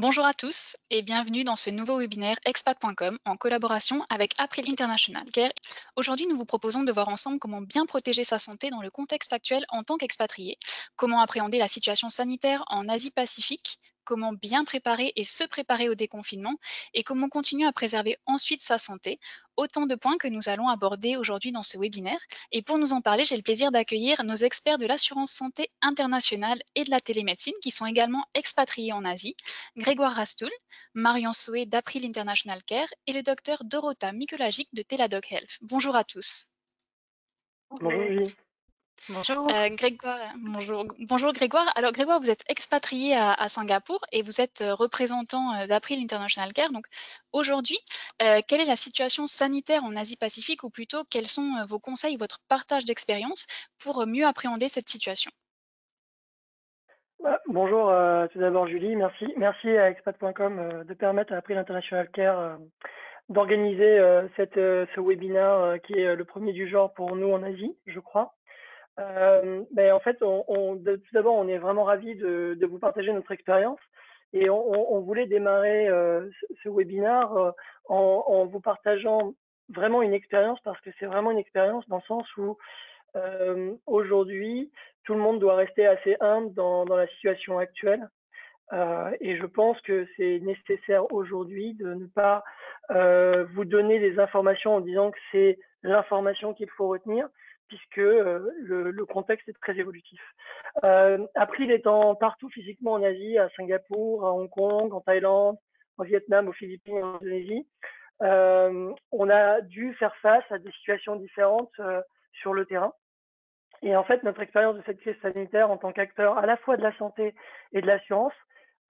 Bonjour à tous et bienvenue dans ce nouveau webinaire expat.com en collaboration avec April International. Aujourd'hui, nous vous proposons de voir ensemble comment bien protéger sa santé dans le contexte actuel en tant qu'expatrié, comment appréhender la situation sanitaire en Asie-Pacifique, comment bien préparer et se préparer au déconfinement et comment continuer à préserver ensuite sa santé. Autant de points que nous allons aborder aujourd'hui dans ce webinaire. Et pour nous en parler, j'ai le plaisir d'accueillir nos experts de l'assurance santé internationale et de la télémédecine qui sont également expatriés en Asie, Grégoire Rastoul, Marion Soué d'April International Care et le docteur Dorota Mikulagic de Teladoc Health. Bonjour à tous. Bonjour. Euh, Grégoire, bonjour. bonjour Grégoire. Alors Grégoire, vous êtes expatrié à, Singapour et vous êtes euh, représentant euh, d'April International Care. Donc aujourd'hui, quelle est la situation sanitaire en Asie-Pacifique ou plutôt quels sont vos conseils, votre partage d'expérience pour mieux appréhender cette situation? Bah, Bonjour tout d'abord Julie, merci. Merci à expat.com de permettre à April International Care d'organiser ce webinaire qui est le premier du genre pour nous en Asie, je crois. Euh, ben, en fait, tout d'abord, on est vraiment ravis de, vous partager notre expérience et on, voulait démarrer euh, ce, webinaire euh, en, vous partageant vraiment une expérience parce que c'est vraiment une expérience dans le sens où aujourd'hui, tout le monde doit rester assez humble dans la situation actuelle. et je pense que c'est nécessaire aujourd'hui de ne pas vous donner des informations en disant que c'est l'information qu'il faut retenir, puisque euh, le, contexte est très évolutif. Euh, April étant partout physiquement en Asie, à Singapour, à Hong Kong, en Thaïlande, en Vietnam, aux Philippines, en Indonésie, euh, on a dû faire face à des situations différentes euh, sur le terrain. Et en fait, notre expérience de cette crise sanitaire en tant qu'acteur à la fois de la santé et de l'assurance,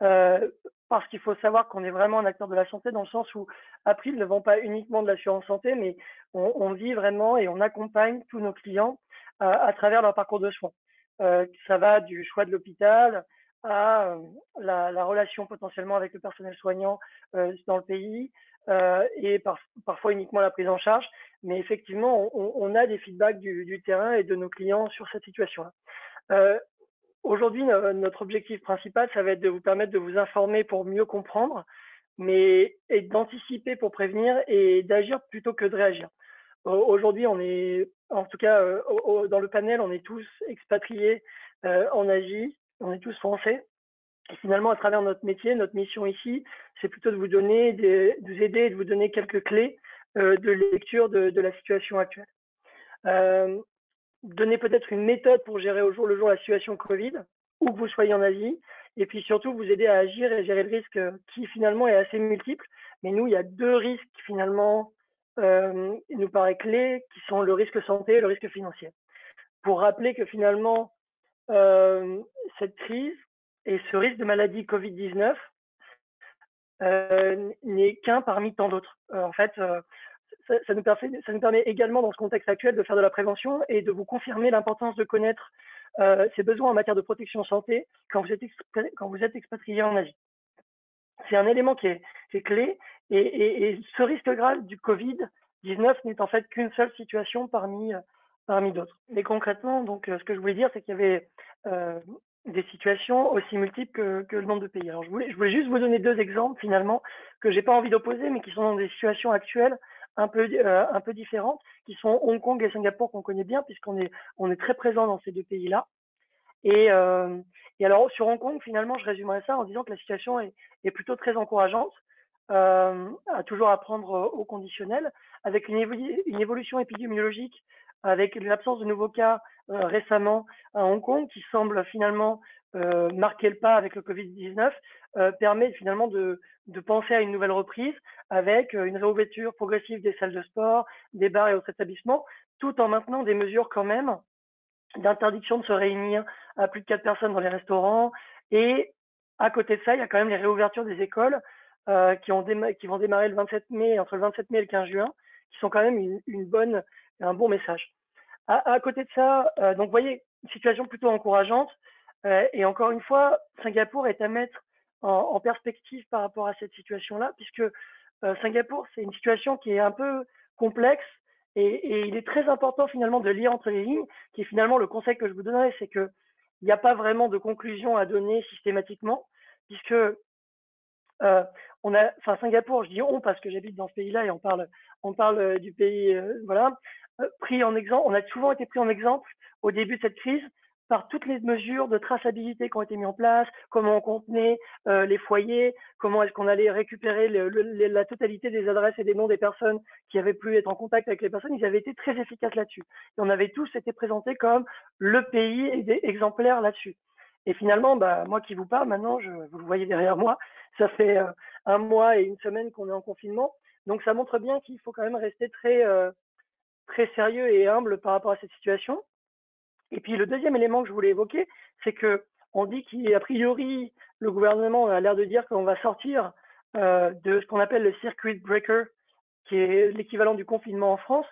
parce qu'il faut savoir qu'on est vraiment un acteur de la santé dans le sens où April ne vend pas uniquement de l'assurance santé, mais on, vit vraiment et on accompagne tous nos clients euh, à travers leur parcours de soins. Euh, ça va du choix de l'hôpital à euh, la, relation potentiellement avec le personnel soignant dans le pays et parfois uniquement la prise en charge. Mais effectivement, on, a des feedbacks du, terrain et de nos clients sur cette situation-là. Aujourd'hui, notre objectif principal, ça va être de vous permettre de vous informer pour mieux comprendre, mais d'anticiper pour prévenir et d'agir plutôt que de réagir. Aujourd'hui, on est, en tout cas, euh, dans le panel, on est tous expatriés euh, en Asie, on est tous français. Et finalement, à travers notre métier, notre mission ici, c'est plutôt de vous donner, de vous aider et de vous donner quelques clés euh, de lecture de, la situation actuelle donner peut-être une méthode pour gérer au jour le jour la situation Covid, où que vous soyez en Asie, et puis surtout vous aider à agir et gérer le risque euh, qui finalement est assez multiple. Mais nous, il y a deux risques finalement, euh, nous paraît clés, qui sont le risque santé et le risque financier. Pour rappeler que finalement, euh, cette crise et ce risque de maladie Covid-19 euh, n'est qu'un parmi tant d'autres. En fait, ça, nous permet, également, dans ce contexte actuel, de faire de la prévention et de vous confirmer l'importance de connaître euh, ces besoins en matière de protection santé quand vous êtes, expatrié en Asie. C'est un élément qui est, clé et, ce risque grave du Covid-19 n'est en fait qu'une seule situation parmi, d'autres. Mais concrètement, donc, euh, ce que je voulais dire, c'est qu'il y avait euh, des situations aussi multiples que, que, le nombre de pays. Alors, je voulais, je voulais juste vous donner deux exemples finalement que j'ai pas envie d'opposer, mais qui sont dans des situations actuelles un peu, euh, un peu différentes, qui sont Hong Kong et Singapour qu'on connaît bien, puisqu'on est, on est très présent dans ces deux pays-là. Et, euh, et, alors, sur Hong Kong, finalement, je résumerai ça en disant que la situation est, est plutôt très encourageante, euh, à toujours apprendre au conditionnel, avec une, évolution épidémiologique, avec l'absence de nouveaux cas récemment à Hong Kong, qui semble finalement euh, marquer le pas avec le Covid-19, euh, permet finalement de, penser à une nouvelle reprise avec euh, une réouverture progressive des salles de sport, des bars et autres établissements, tout en maintenant des mesures quand même d'interdiction de se réunir à plus de quatre personnes dans les restaurants. Et à côté de ça, il y a quand même les réouvertures des écoles euh, qui, ont qui vont démarrer le 27 mai, entre le 27 mai et le 15 juin, qui sont quand même une, une bonne, un bon message. À, à côté de ça, donc vous voyez, une situation plutôt encourageante. Euh, et encore une fois, Singapour est à mettre en, perspective par rapport à cette situation-là, puisque euh, Singapour, c'est une situation qui est un peu complexe et, il est très important finalement de lire entre les lignes, qui est finalement le conseil que je vous donnerais, c'est que il n'y a pas vraiment de conclusion à donner systématiquement, puisque euh, on a, enfin Singapour, je dis on parce que j'habite dans ce pays-là et on parle, on parle du pays, voilà, pris en exemple. On a souvent été pris en exemple au début de cette crise par toutes les mesures de traçabilité qui ont été mises en place, comment on contenait les foyers, comment est-ce qu'on allait récupérer la totalité des adresses et des noms des personnes qui avaient pu être en contact avec les personnes. Ils avaient été très efficaces là-dessus. Et on avait tous été présentés comme le pays exemplaire là-dessus. Et finalement, bah, moi qui vous parle maintenant, vous le voyez derrière moi, ça fait euh, un mois et une semaine qu'on est en confinement. Donc ça montre bien qu'il faut quand même rester très, euh, très sérieux et humble par rapport à cette situation. Et puis le deuxième élément que je voulais évoquer, c'est que on dit qu'a priori, le gouvernement a l'air de dire qu'on va sortir euh, de ce qu'on appelle le circuit breaker, qui est l'équivalent du confinement en France,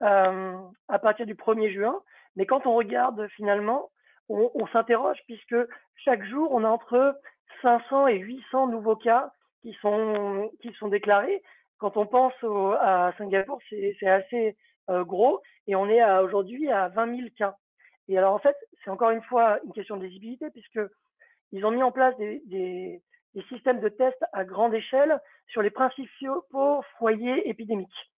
à partir du 1er juin. Mais quand on regarde finalement, on, s'interroge puisque chaque jour, on a entre 500 et 800 nouveaux cas qui sont, qui sont déclarés. Quand on pense à Singapour, c'est assez euh, gros et on est aujourd'hui à 20 000 cas. Et alors en fait, c'est encore une fois une question de lisibilité puisque ils ont mis en place des, systèmes de tests à grande échelle sur les principaux foyers épidémiques,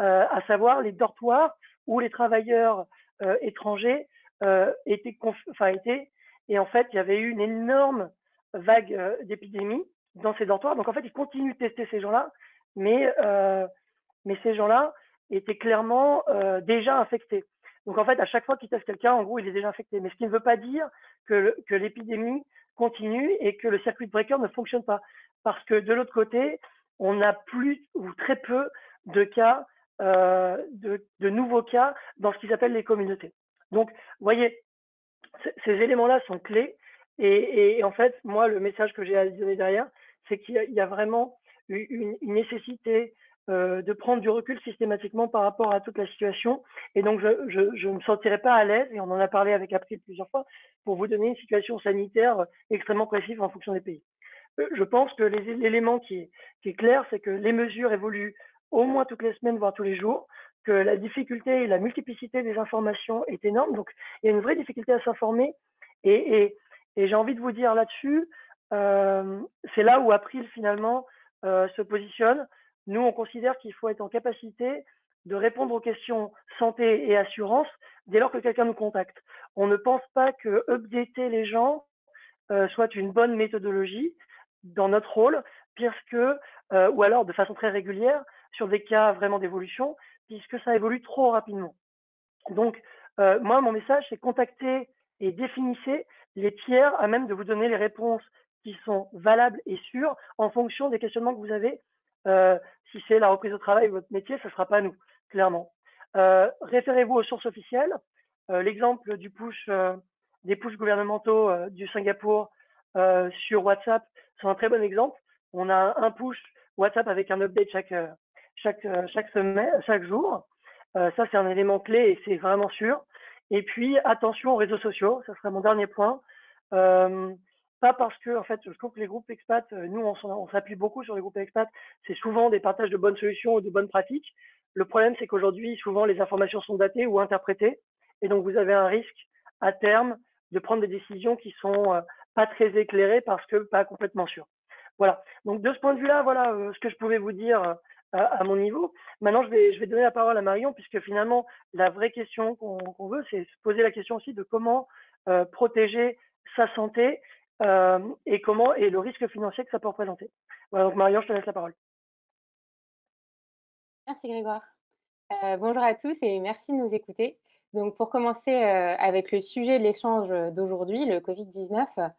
euh, à savoir les dortoirs où les travailleurs euh, étrangers euh, était, enfin, était, et en fait, il y avait eu une énorme vague d'épidémie dans ces dortoirs. Donc en fait, ils continuent de tester ces gens-là, mais, mais ces gens-là étaient clairement déjà infectés. Donc en fait, à chaque fois qu'ils testent quelqu'un, en gros, il est déjà infecté. Mais ce qui ne veut pas dire que, l'épidémie continue et que le circuit breaker ne fonctionne pas. Parce que de l'autre côté, on n'a plus ou très peu de cas, euh, de nouveaux cas dans ce qu'ils appellent les communautés. Donc, vous voyez, ces éléments-là sont clés. Et, en fait, moi, le message que j'ai à donner derrière, c'est qu'il y, a vraiment une, nécessité euh, de prendre du recul systématiquement par rapport à toute la situation. Et donc, je ne me sentirais pas à l'aise, et on en a parlé avec April plusieurs fois, pour vous donner une situation sanitaire extrêmement précise en fonction des pays. Euh, je pense que l'élément qui, est clair, c'est que les mesures évoluent au moins toutes les semaines, voire tous les jours que la difficulté et la multiplicité des informations est énorme. Donc, il y a une vraie difficulté à s'informer. Et, j'ai envie de vous dire là-dessus, euh, c'est là où April finalement euh, se positionne. Nous, on considère qu'il faut être en capacité de répondre aux questions santé et assurance dès lors que quelqu'un nous contacte. On ne pense pas que updater les gens euh, soit une bonne méthodologie dans notre rôle, puisque, euh, ou alors de façon très régulière, sur des cas vraiment d'évolution, puisque ça évolue trop rapidement. Donc, euh, moi, mon message, c'est contacter et définissez les tiers à même de vous donner les réponses qui sont valables et sûres en fonction des questionnements que vous avez. Euh, si c'est la reprise au travail, votre métier, ce ne sera pas nous, clairement. Euh, référez-vous aux sources officielles. L'exemple du push, des push gouvernementaux du Singapour sur WhatsApp, c'est un très bon exemple. On a un push WhatsApp avec un update chaque, euh, jour. Euh, ça, c'est un élément clé et c'est vraiment sûr. Et puis, attention aux réseaux sociaux, ça serait mon dernier point. Euh, pas parce que, en fait, je trouve que les groupes expats, euh, nous, on, s'appuie beaucoup sur les groupes expats, c'est souvent des partages de bonnes solutions ou de bonnes pratiques. Le problème, c'est qu'aujourd'hui, souvent, les informations sont datées ou interprétées. Et donc, vous avez un risque, à terme, de prendre des décisions qui sont pas très éclairées parce que pas complètement sûres. Voilà. Donc, de ce point de vue-là, voilà ce que je pouvais vous dire à, mon niveau. Maintenant, je vais, je vais donner la parole à Marion, puisque finalement, la vraie question qu'on veut, c'est se poser la question aussi de comment euh, protéger sa santé euh, et comment et le risque financier que ça peut représenter. Voilà, donc Marion, je te laisse la parole. Merci Grégoire. Euh, bonjour à tous et merci de nous écouter. Donc, pour commencer avec le sujet de l'échange d'aujourd'hui, le Covid-19,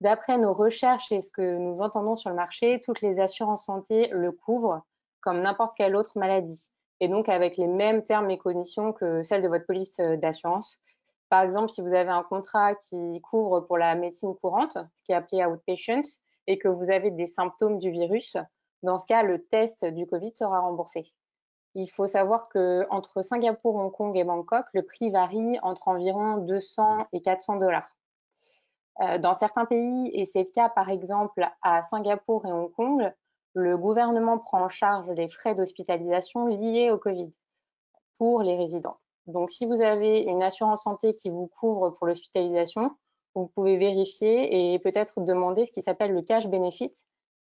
d'après nos recherches et ce que nous entendons sur le marché, toutes les assurances santé le couvrent comme n'importe quelle autre maladie, et donc avec les mêmes termes et conditions que celles de votre police euh, d'assurance. Par exemple, si vous avez un contrat qui couvre pour la médecine courante, ce qui est appelé outpatient, et que vous avez des symptômes du virus, dans ce cas, le test du Covid sera remboursé. Il faut savoir que entre Singapour, Hong Kong et Bangkok, le prix varie entre environ 200 et 400 dollars. Euh, dans certains pays, et c'est le cas par exemple à Singapour et Hong Kong, le gouvernement prend en charge les frais d'hospitalisation liés au Covid pour les résidents. Donc, si vous avez une assurance santé qui vous couvre pour l'hospitalisation, vous pouvez vérifier et peut-être demander ce qui s'appelle le cash benefit,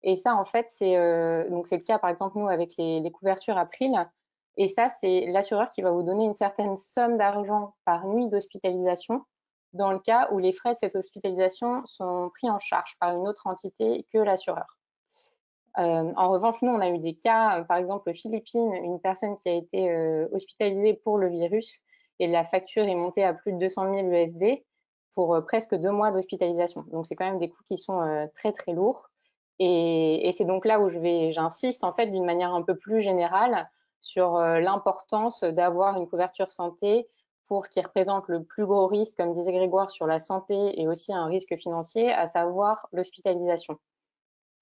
Et ça, en fait, c'est donc c'est le cas, par exemple, nous, avec les, les couvertures April. Et ça, c'est l'assureur qui va vous donner une certaine somme d'argent par nuit d'hospitalisation dans le cas où les frais de cette hospitalisation sont pris en charge par une autre entité que l'assureur. Euh, en revanche, nous, on a eu des cas, par exemple, aux Philippines, une personne qui a été euh, hospitalisée pour le virus et la facture est montée à plus de 200 000 USD pour euh, presque deux mois d'hospitalisation. Donc, c'est quand même des coûts qui sont très, très lourds. Et, c'est donc là où j'insiste en fait d'une manière un peu plus générale sur l'importance d'avoir une couverture santé pour ce qui représente le plus gros risque, comme disait Grégoire, sur la santé et aussi un risque financier, à savoir l'hospitalisation.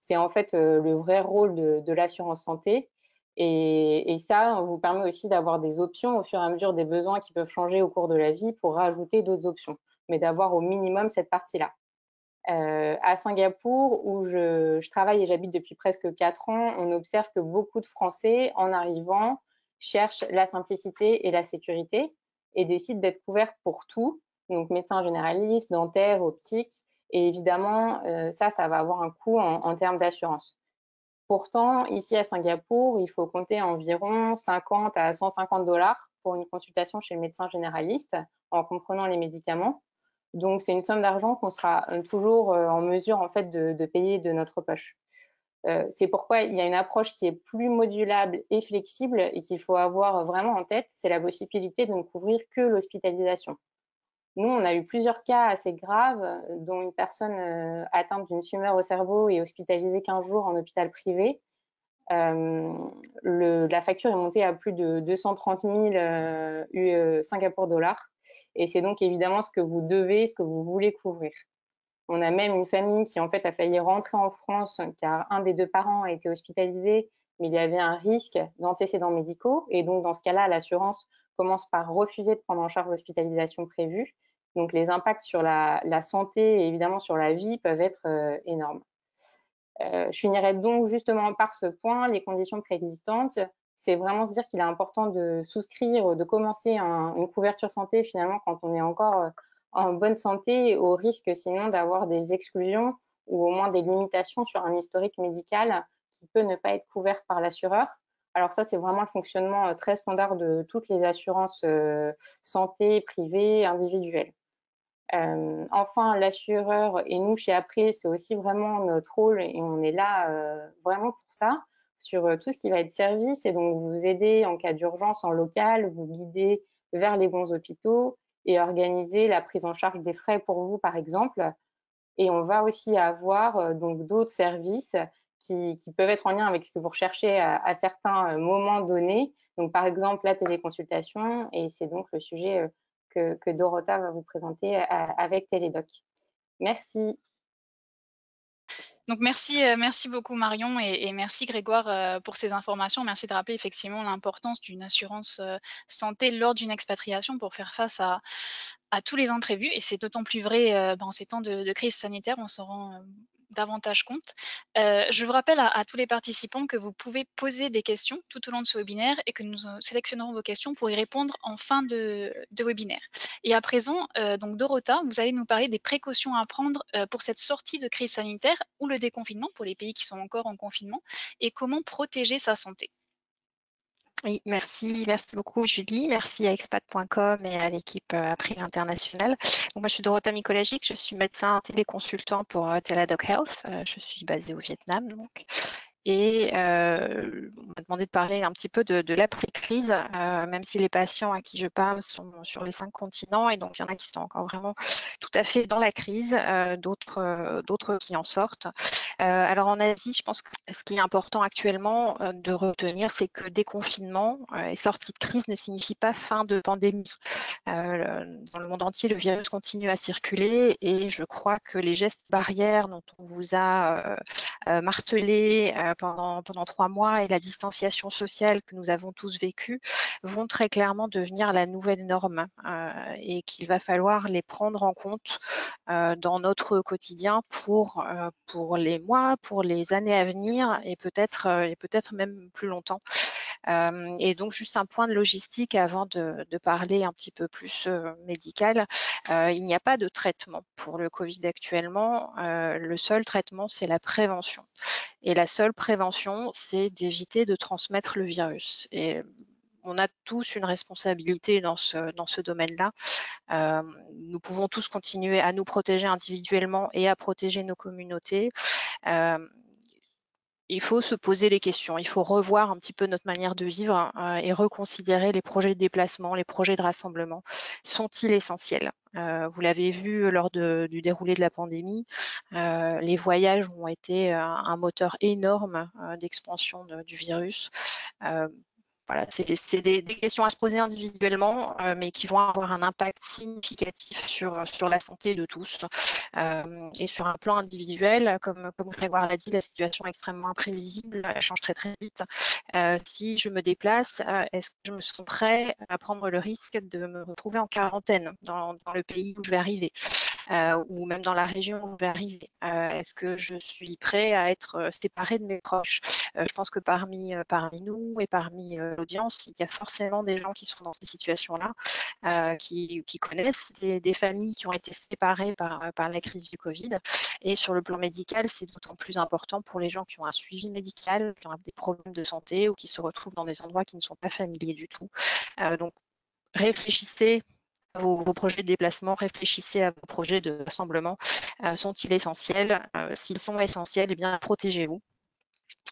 C'est en fait euh, le vrai rôle de, l'assurance santé. Et, ça vous permet aussi d'avoir des options au fur et à mesure des besoins qui peuvent changer au cours de la vie pour rajouter d'autres options, mais d'avoir au minimum cette partie-là. Euh, à Singapour, où je, je travaille et j'habite depuis presque quatre ans, on observe que beaucoup de Français, en arrivant, cherchent la simplicité et la sécurité et décident d'être couverts pour tout, donc médecin généraliste, dentaire, optique. Et évidemment, euh, ça, ça va avoir un coût en, termes d'assurance. Pourtant, ici à Singapour, il faut compter environ 50 à 150 dollars pour une consultation chez le médecin généraliste en comprenant les médicaments. Donc, c'est une somme d'argent qu'on sera euh, toujours euh, en mesure en fait de, payer de notre poche. C'est pourquoi il y a une approche qui est plus modulable et flexible et qu'il faut avoir vraiment en tête, c'est la possibilité de ne couvrir que l'hospitalisation. Nous, on a eu plusieurs cas assez graves, dont une personne euh, atteinte d'une tumeur au cerveau et hospitalisée 15 jours en hôpital privé. Euh, la facture est montée à plus de 230 000 Singapour dollars. Et c'est donc évidemment ce que vous devez, ce que vous voulez couvrir. On a même une famille qui en fait a failli rentrer en France car un des deux parents a été hospitalisé, mais il y avait un risque d'antécédents médicaux. Et donc dans ce cas-là, l'assurance commence par refuser de prendre en charge l'hospitalisation prévue. Donc les impacts sur la, santé et évidemment sur la vie peuvent être euh, énormes. Euh, je finirai donc justement par ce point, les conditions préexistantes. C'est vraiment se dire qu'il est important de souscrire, de commencer une couverture santé finalement quand on est encore euh, en bonne santé au risque sinon d'avoir des exclusions ou au moins des limitations sur un historique médical qui peut ne pas être couvert par l'assureur. Alors ça, c'est vraiment le fonctionnement très standard de toutes les assurances santé privées, individuelles. Euh, enfin, l'assureur et nous chez April, c'est aussi vraiment notre rôle et on est là vraiment pour ça, sur tout ce qui va être service et donc vous aider en cas d'urgence en local, vous guider vers les bons hôpitaux et organiser la prise en charge des frais pour vous, par exemple. Et on va aussi avoir euh, donc d'autres services qui, peuvent être en lien avec ce que vous recherchez à, à, certains euh, moments donnés. Donc, par exemple, la téléconsultation, et c'est donc le sujet euh, que, Dorota va vous présenter avec Télédoc. Merci. Donc merci, euh, merci beaucoup Marion et, merci Grégoire euh, pour ces informations. Merci de rappeler effectivement l'importance d'une assurance euh, santé lors d'une expatriation pour faire face à, tous les imprévus. Et c'est d'autant plus vrai ben, en ces temps de, de, crise sanitaire. On s'en rend davantage compte. Euh, je vous rappelle à, tous les participants que vous pouvez poser des questions tout au long de ce webinaire et que nous euh, sélectionnerons vos questions pour y répondre en fin de, webinaire. Et à présent, euh, donc Dorota, vous allez nous parler des précautions à prendre pour cette sortie de crise sanitaire ou le déconfinement pour les pays qui sont encore en confinement et comment protéger sa santé. Oui, merci, merci beaucoup Julie, merci à expat.com et à l'équipe euh, April International. moi, je suis Dorota Mikolagic, je suis médecin téléconsultant pour euh, Teladoc Health. Euh, je suis basée au Vietnam, donc. On m'a demandé de parler un petit peu de, l'après-crise, même si les patients à qui je parle sont sur les cinq continents, et donc il y en a qui sont encore vraiment tout à fait dans la crise, d'autres qui en sortent. Alors en Asie, je pense que ce qui est important actuellement de retenir, c'est que déconfinement et sortie de crise ne signifie pas fin de pandémie. dans le monde entier, le virus continue à circuler, et je crois que les gestes barrières dont on vous a martelé pendant, pendant trois mois et la distanciation sociale que nous avons tous vécue vont très clairement devenir la nouvelle norme euh, et qu'il va falloir les prendre en compte euh, dans notre quotidien pour, euh, pour les pour les années à venir et peut-être peut-être même plus longtemps. et donc, juste un point de logistique avant de, parler un petit peu plus médical. il n'y a pas de traitement pour le Covid actuellement. le seul traitement, c'est la prévention. Et la seule prévention, c'est d'éviter de transmettre le virus. On a tous une responsabilité dans ce, dans ce domaine-là. Euh, nous pouvons tous continuer à nous protéger individuellement et à protéger nos communautés. Euh, il faut se poser les questions, il faut revoir un petit peu notre manière de vivre euh, et reconsidérer les projets de déplacement, les projets de rassemblement. Sont-ils essentiels? Vous l'avez vu lors du déroulé de la pandémie, les voyages ont été un moteur énorme d'expansion du virus voilà, c'est des, questions à se poser individuellement, euh, mais qui vont avoir un impact significatif sur, sur la santé de tous. Euh, et sur un plan individuel, comme, comme Grégoire l'a dit, la situation est extrêmement imprévisible, elle change très très vite. Euh, si je me déplace, est-ce que je me sens prêt à prendre le risque de me retrouver en quarantaine dans, dans le pays où je vais arriver? Ou même dans la région où je vais arriver Est-ce que je suis prêt à être séparé de mes proches? Je pense que parmi, parmi nous et parmi l'audience, il y a forcément des gens qui sont dans ces situations-là, euh, qui, connaissent des, familles qui ont été séparées par, par la crise du Covid. Et sur le plan médical, c'est d'autant plus important pour les gens qui ont un suivi médical, qui ont des problèmes de santé ou qui se retrouvent dans des endroits qui ne sont pas familiers du tout. Euh, donc, réfléchissez vos, projets de déplacement, réfléchissez à vos projets de rassemblement. Euh, sont-ils essentiels? S'ils sont essentiels, eh bien, protégez-vous.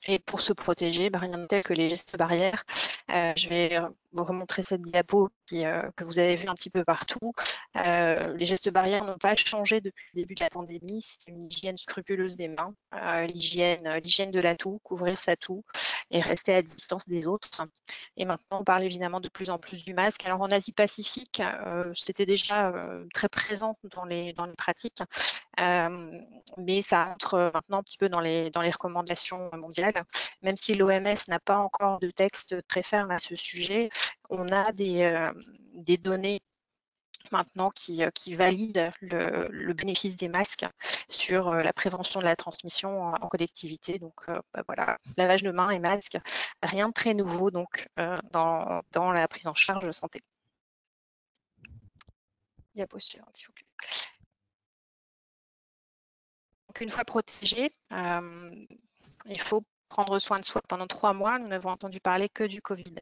Et pour se protéger, bah, rien de tel que les gestes barrières. Euh, je vais vous remontrer cette diapo euh, que vous avez vue un petit peu partout. Euh, les gestes barrières n'ont pas changé depuis le début de la pandémie. C'est une hygiène scrupuleuse des mains, l'hygiène, de la toux, couvrir sa toux et rester à distance des autres. Et maintenant, on parle évidemment de plus en plus du masque. Alors en Asie-Pacifique, c'était déjà très présent dans les, pratiques, mais ça entre maintenant un petit peu dans les, recommandations mondiales. Même si l'OMS n'a pas encore de texte très à ce sujet, on a des, euh, données maintenant qui, euh, qui valident le, bénéfice des masques sur euh, la prévention de la transmission en, collectivité. Donc bah voilà, lavage de mains et masques, rien de très nouveau donc dans, la prise en charge de santé. Suivante, s'il vous plaît. Donc une fois protégé, il faut prendre soin de soi pendant trois mois, nous n'avons entendu parler que du Covid.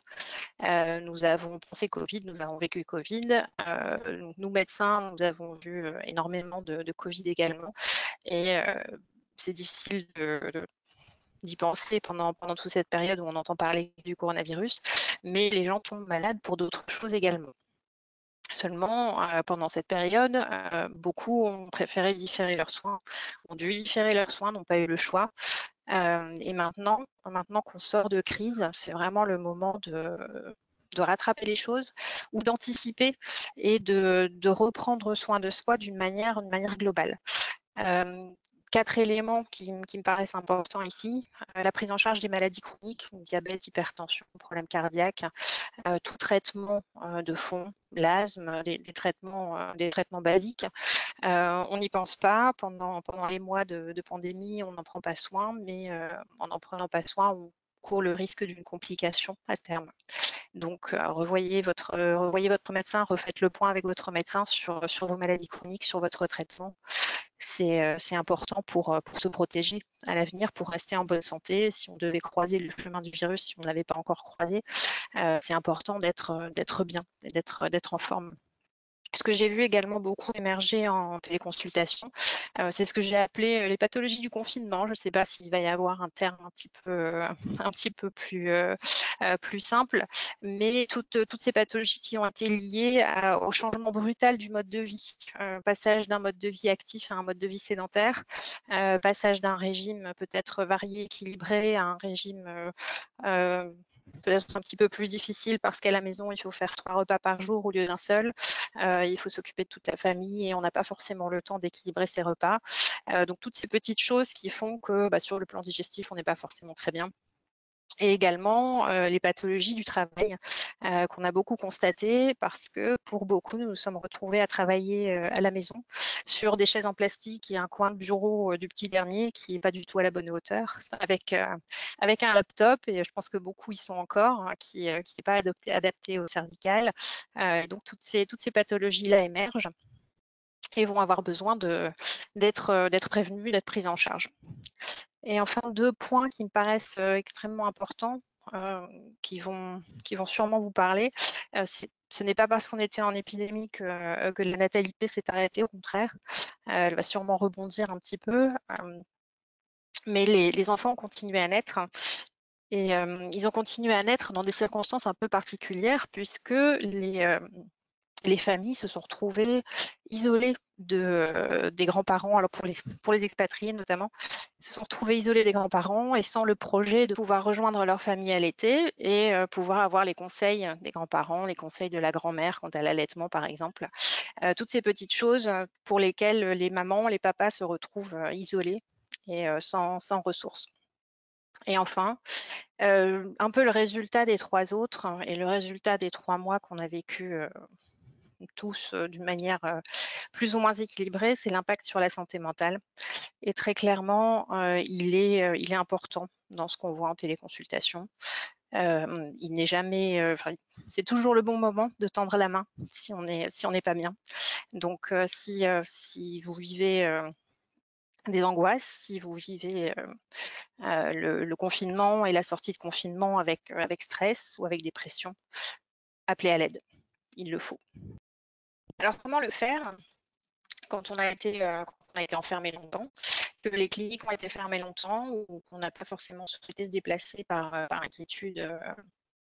Euh, nous avons pensé Covid, nous avons vécu Covid. Euh, nous, médecins, nous avons vu euh, énormément de, Covid également. Et c'est difficile d'y penser pendant, pendant toute cette période où on entend parler du coronavirus, mais les gens tombent malades pour d'autres choses également. Seulement, pendant cette période, beaucoup ont préféré différer leurs soins, ont dû différer leurs soins, n'ont pas eu le choix. Et maintenant, maintenant qu'on sort de crise, c'est vraiment le moment de, de rattraper les choses ou d'anticiper et de, de, reprendre soin de soi d'une manière, manière globale. Quatre éléments qui, me paraissent importants ici. Euh, la prise en charge des maladies chroniques, diabète, hypertension, problèmes cardiaques, euh, tout traitement euh, de fond, l'asthme, des, traitements, basiques. on n'y pense pas pendant, les mois de, pandémie, on n'en prend pas soin, mais en n'en prenant pas soin, on court le risque d'une complication à terme. Donc, revoyez, votre, médecin, refaites le point avec votre médecin sur vos maladies chroniques, sur votre traitement c'est important pour, pour se protéger à l'avenir, pour rester en bonne santé. Si on devait croiser le chemin du virus, si on ne l'avait pas encore croisé, c'est important d'être bien, d'être en forme. Ce que j'ai vu également beaucoup émerger en téléconsultation, euh, c'est ce que j'ai appelé euh, les pathologies du confinement. Je ne sais pas s'il va y avoir un terme un petit peu, euh, plus simple, mais toutes ces pathologies qui ont été liées au changement brutal du mode de vie, passage d'un mode de vie actif à un mode de vie sédentaire, passage d'un régime peut-être varié, équilibré à un régime peut-être un petit peu plus difficile parce qu'à la maison, il faut faire trois repas par jour au lieu d'un seul. Euh, il faut s'occuper de toute la famille et on n'a pas forcément le temps d'équilibrer ses repas. Euh, donc, toutes ces petites choses qui font que bah, sur le plan digestif, on n'est pas forcément très bien. et également euh, les pathologies du travail euh, qu'on a beaucoup constatées parce que pour beaucoup, nous nous sommes retrouvés à travailler euh, à la maison sur des chaises en plastique et un coin de bureau du petit dernier qui n'est pas du tout à la bonne hauteur, avec, avec un laptop et je pense que beaucoup y sont encore, hein, qui n'est pas adapté, au cervical. donc toutes ces, toutes ces pathologies-là émergent et vont avoir besoin d'être prévenues, d'être prises en charge. Et enfin, deux points qui me paraissent euh, extrêmement importants, euh, qui, vont, qui vont sûrement vous parler. Euh, ce n'est pas parce qu'on était en épidémie que, la natalité s'est arrêtée, au contraire. elle va sûrement rebondir un petit peu. mais les, les, enfants ont continué à naître. Et ils ont continué à naître dans des circonstances un peu particulières, puisque les, les familles se sont retrouvées isolées de, des grands-parents, alors pour les, pour expatriés notamment, se sont retrouvées isolées des grands-parents et sans le projet de pouvoir rejoindre leur famille à l'été et euh, pouvoir avoir les conseils des grands-parents, les conseils de la grand-mère quant à l'allaitement par exemple. Euh, toutes ces petites choses pour lesquelles les mamans, les papas se retrouvent euh, isolés et sans, sans ressources. Et enfin, un peu le résultat des trois autres et le résultat des trois mois qu'on a vécu tous d'une manière plus ou moins équilibrée, c'est l'impact sur la santé mentale. Et très clairement, il, est, important dans ce qu'on voit en téléconsultation. il n'est jamais, c'est toujours le bon moment de tendre la main si on n'est pas bien. Donc, si, vous vivez des angoisses, si vous vivez le, confinement et la sortie de confinement avec stress ou avec dépression, appelez à l'aide. Il le faut. Alors, comment le faire quand on a été, euh, enfermé longtemps, que les cliniques ont été fermées longtemps ou qu'on n'a pas forcément souhaité se déplacer par, euh, inquiétude euh,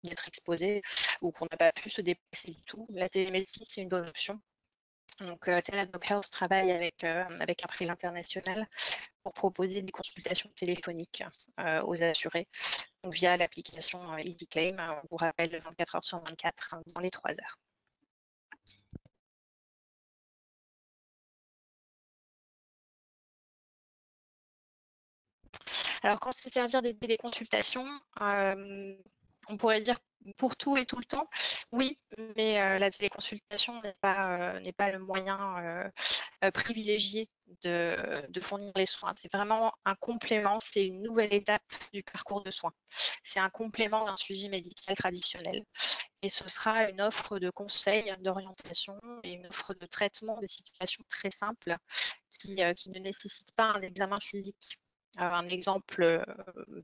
d'être exposé ou qu'on n'a pas pu se déplacer du tout? La télémédecine, c'est une bonne option. Donc, Teladoc Health travaille avec, un prix international pour proposer des consultations téléphoniques aux assurés via l'application EasyClaim. On vous rappelle 24 heures sur 24 dans les 3 heures. Alors, quand se servir des téléconsultations, euh, on pourrait dire pour tout et tout le temps, oui, mais euh, la téléconsultation n'est pas, euh, le moyen privilégié de, fournir les soins. C'est vraiment un complément, c'est une nouvelle étape du parcours de soins. C'est un complément d'un suivi médical traditionnel. Et ce sera une offre de conseils, d'orientation et une offre de traitement des situations très simples qui, qui ne nécessitent pas un examen physique un exemple euh,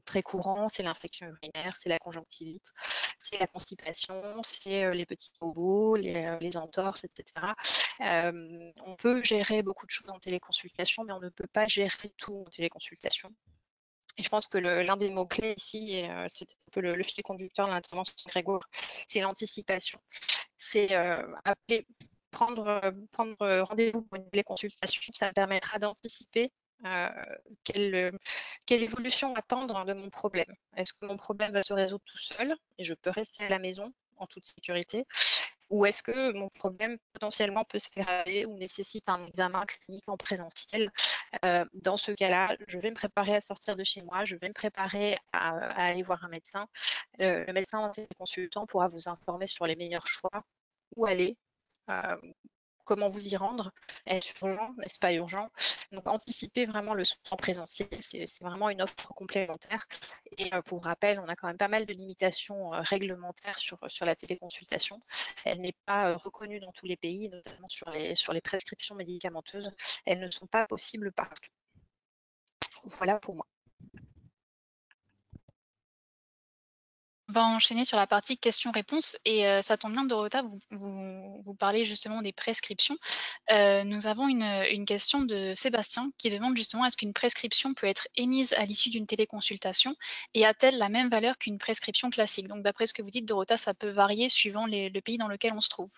très courant, c'est l'infection urinaire, c'est la conjonctivite, c'est la constipation, c'est euh, les petits bobos, les, euh, entorses, etc. on peut gérer beaucoup de choses en téléconsultation, mais on ne peut pas gérer tout en téléconsultation. Et je pense que l'un des mots-clés ici, c'est un peu le, fil conducteur de l'intervention de Grégoire, c'est l'anticipation. C'est prendre, prendre rendez-vous pour une téléconsultation, ça permettra d'anticiper euh, quelle, quelle, évolution attendre de mon problème? Est-ce que mon problème va se résoudre tout seul et je peux rester à la maison en toute sécurité? Ou est-ce que mon problème potentiellement peut s'aggraver ou nécessite un examen clinique en présentiel? Euh, Dans ce cas-là, je vais me préparer à sortir de chez moi, je vais me préparer à, aller voir un médecin. Euh, le médecin consultant pourra vous informer sur les meilleurs choix, où aller, comment vous y rendre, est-ce urgent, n'est-ce pas urgent? Donc anticiper vraiment le soin présentiel, c'est vraiment une offre complémentaire. Et euh, pour rappel, on a quand même pas mal de limitations euh, réglementaires sur, sur la téléconsultation. Elle n'est pas euh, reconnue dans tous les pays, notamment sur les, sur les prescriptions médicamenteuses. Elles ne sont pas possibles partout. Voilà pour moi. On va enchaîner sur la partie questions-réponses et euh, ça tombe bien, Dorota, vous, parlez justement des prescriptions. Euh, nous avons une, question de Sébastien qui demande justement est-ce qu'une prescription peut être émise à l'issue d'une téléconsultation et a-t-elle la même valeur qu'une prescription classique? Donc d'après ce que vous dites, Dorota, ça peut varier suivant le pays dans lequel on se trouve.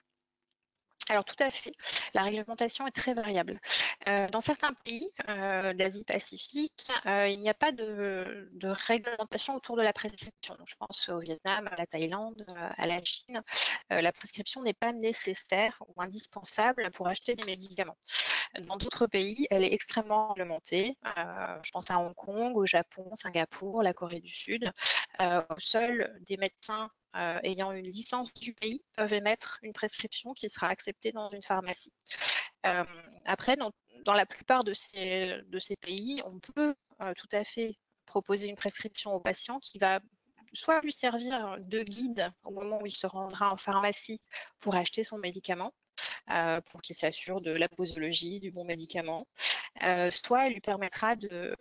Alors tout à fait. La réglementation est très variable. Euh, dans certains pays euh, d'Asie-Pacifique, euh, il n'y a pas de, réglementation autour de la prescription. je pense au Vietnam, à la Thaïlande, à la Chine. la prescription n'est pas nécessaire ou indispensable pour acheter des médicaments. Dans d'autres pays, elle est extrêmement réglementée. je pense à Hong Kong, au Japon, Singapour, la Corée du Sud. seuls des médecins euh, ayant une licence du pays peuvent émettre une prescription qui sera acceptée dans une pharmacie. Euh, après, dans, la plupart de ces, pays, on peut euh, tout à fait proposer une prescription au patient qui va soit lui servir de guide au moment où il se rendra en pharmacie pour acheter son médicament, pour qu'il s'assure de la posologie du bon médicament, soit elle lui permettra de,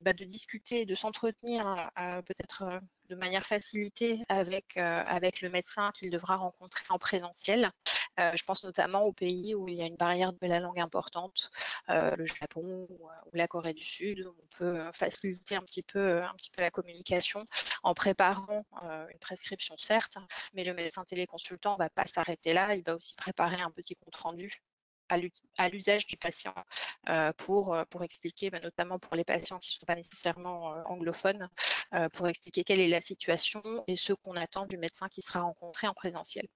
bah, de discuter, de s'entretenir peut-être de manière facilitée avec, euh, le médecin qu'il devra rencontrer en présentiel. Euh, je pense notamment aux pays où il y a une barrière de la langue importante, euh, le Japon ou, la Corée du Sud, où on peut faciliter un petit peu, un petit peu la communication en préparant une prescription, certes, mais le médecin téléconsultant ne va pas s'arrêter là, il va aussi préparer un petit compte rendu à l'usage du patient euh, pour, euh, pour expliquer, bah, notamment pour les patients qui ne sont pas nécessairement euh, anglophones, pour expliquer quelle est la situation et ce qu'on attend du médecin qui sera rencontré en présentiel.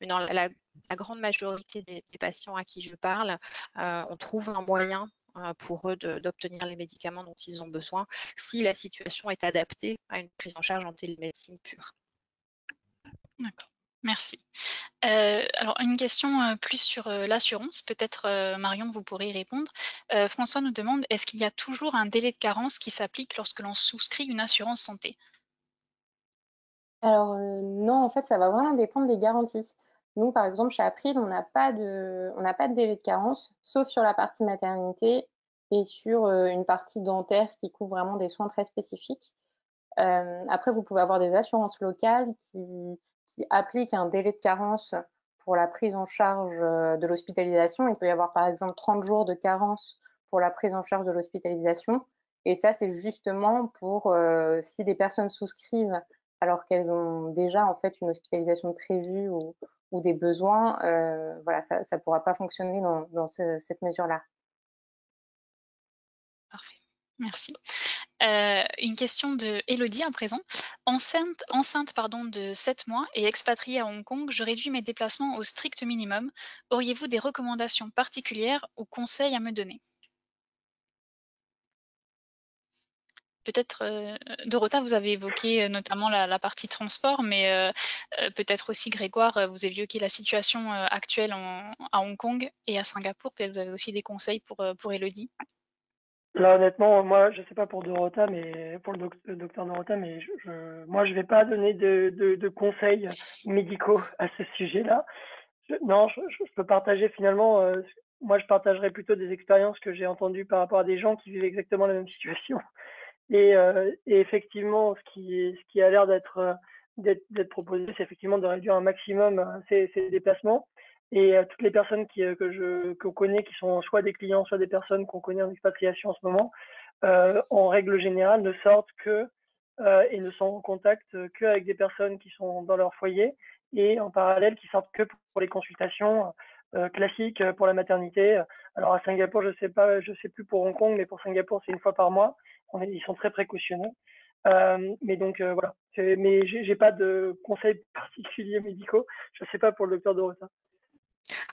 Mais dans la, grande majorité des, patients à qui je parle, on trouve un moyen pour eux d'obtenir les médicaments dont ils ont besoin si la situation est adaptée à une prise en charge en télémédecine pure. D'accord. Merci. Euh, alors une question, euh, plus sur, euh, l'assurance, peut-être, Marion, vous pourrez y répondre. François nous demande: «Est-ce qu'il y a toujours un délai de carence qui s'applique lorsque l'on souscrit une assurance santé?» Alors, non, en fait, ça va vraiment dépendre des garanties. Nous, par exemple, chez April, on n'a pas de on n'a pas de délai de carence, sauf sur la partie maternité et sur, une partie dentaire qui couvre vraiment des soins très spécifiques. après, vous pouvez avoir des assurances locales qui qui applique un délai de carence pour la prise en charge euh, de l'hospitalisation. Il peut y avoir par exemple 30 jours de carence pour la prise en charge de l'hospitalisation. Et ça, c'est justement pour euh, si des personnes souscrivent alors qu'elles ont déjà en fait une hospitalisation prévue ou, des besoins, euh, voilà, ça ne pourra pas fonctionner dans, cette mesure-là. Merci. Euh, une question de Elodie à présent. Enceinte, enceinte pardon, de 7 mois et expatriée à Hong Kong, je réduis mes déplacements au strict minimum. Auriez-vous des recommandations particulières ou conseils à me donner? Peut-être, euh, Dorota, vous avez évoqué euh, notamment la, partie transport, mais peut-être aussi Grégoire, vous évoqué la situation actuelle à Hong Kong et à Singapour. Peut-être vous avez aussi des conseils pour, pour Elodie Là, honnêtement, moi, je sais pas pour Dorota, mais pour le, docteur Dorota, mais je, moi, je vais pas donner de, de, conseils médicaux à ce sujet-là. non, je, peux partager finalement, euh, moi, je partagerai plutôt des expériences que j'ai entendues par rapport à des gens qui vivent exactement la même situation. Et, euh, et effectivement, ce qui, ce qui a l'air d'être euh, d'être proposé, c'est effectivement de réduire un maximum ces, ces déplacements. Et euh, toutes les personnes qui, euh, que je que connais, qui sont soit des clients, soit des personnes qu'on connaît en expatriation en ce moment, euh, en règle générale, ne sortent que euh, et ne sont en contact qu'avec des personnes qui sont dans leur foyer et en parallèle qui sortent que pour les consultations euh, classiques pour la maternité. Alors à Singapour, je sais sais plus pour Hong Kong, mais pour Singapour, c'est une fois par mois. Ils sont très précautionneux. Euh, mais donc voilà. Mais j'ai pas de conseils particuliers médicaux. Je sais pas pour le docteur Dorota.